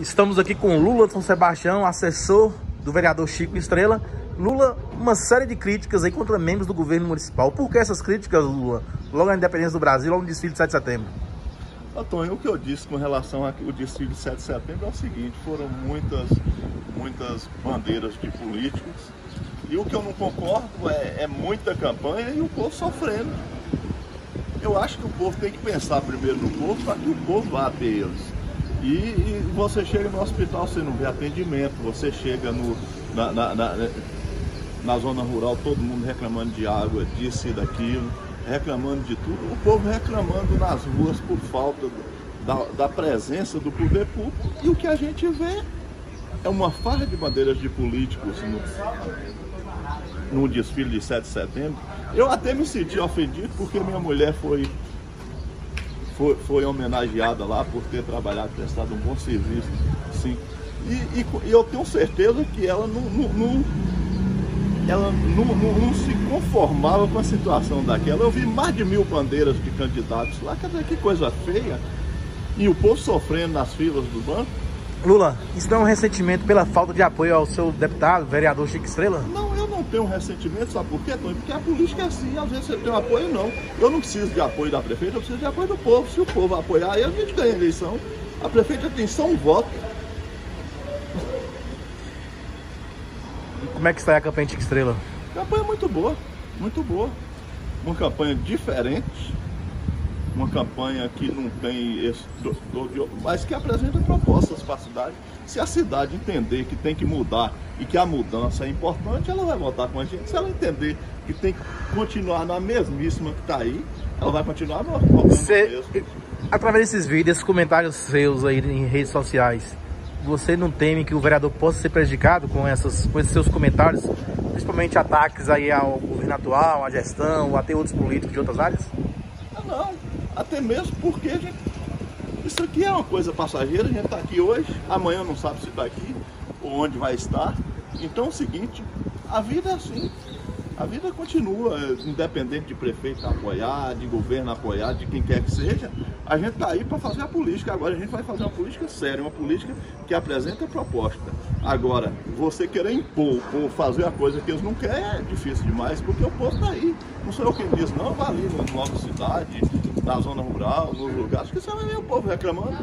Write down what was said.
Estamos aqui com Lula São Sebastião, assessor do vereador Chico Estrela. Lula, uma série de críticas aí contra membros do governo municipal. Por que essas críticas, Lula? Logo na independência do Brasil, logo no desfile de 7 de setembro. Antônio, o que eu disse com relação ao desfile de 7 de setembro é o seguinte, foram muitas, muitas bandeiras de políticos e o que eu não concordo é, é muita campanha e o povo sofrendo. Eu acho que o povo tem que pensar primeiro no povo para que o povo vá até eles. E, e, você chega no hospital, você não vê atendimento, você chega no, na, na, na, na, zona rural, todo mundo reclamando de água, disso e daquilo, reclamando de tudo, o povo reclamando nas ruas por falta da, da presença do poder público. E o que a gente vê é uma farra de bandeiras de políticos no, no desfile de 7 de setembro. Eu até me senti ofendido porque minha mulher foi foi, foi homenageada lá por ter trabalhado, prestado um bom serviço. Sim. E, e, e eu tenho certeza que ela não, não, não ela não, não, não, se conformava com a situação daquela. Eu vi mais de mil bandeiras de candidatos lá, quer dizer, que coisa feia. E o povo sofrendo nas filas do banco. Lula, isso não é um ressentimento pela falta de apoio ao seu deputado, vereador Chico Estrela? Não, tenho um ressentimento, sabe por quê, Tony? Porque a política é assim, às vezes você tem um apoio, não. Eu não preciso de apoio da prefeita, eu preciso de apoio do povo. Se o povo apoiar, aí a gente ganha a eleição. A prefeita tem só um voto. E como é que está a campanha de Estrela? Campanha muito boa, muito boa. Uma campanha diferente, uma campanha que não tem esse, mas que apresenta propostas para a cidade. Se a cidade entender que tem que mudar e que a mudança é importante, ela vai votar com a gente. Se ela entender que tem que continuar na mesmíssima que está aí, ela vai continuar votando Você, Através desses vídeos, comentários seus aí em redes sociais, você não teme que o vereador possa ser prejudicado com, essas, com esses seus comentários, principalmente ataques aí ao governo atual, à gestão, até outros políticos de outras áreas? Não, até mesmo porque gente, isso aqui é uma coisa passageira, a gente está aqui hoje, amanhã não sabe se está aqui ou onde vai estar. Então é o seguinte, a vida é assim. A vida continua, independente de prefeito apoiar, de governo apoiar, de quem quer que seja. A gente está aí para fazer a política. Agora a gente vai fazer uma política séria, uma política que apresenta proposta. Agora, você querer impor ou fazer a coisa que eles não querem é difícil demais, porque o povo está aí. Não sou eu quem diz, não, vai ali no Nova Cidade, na zona rural, nos lugares, que você vai ver o povo reclamando.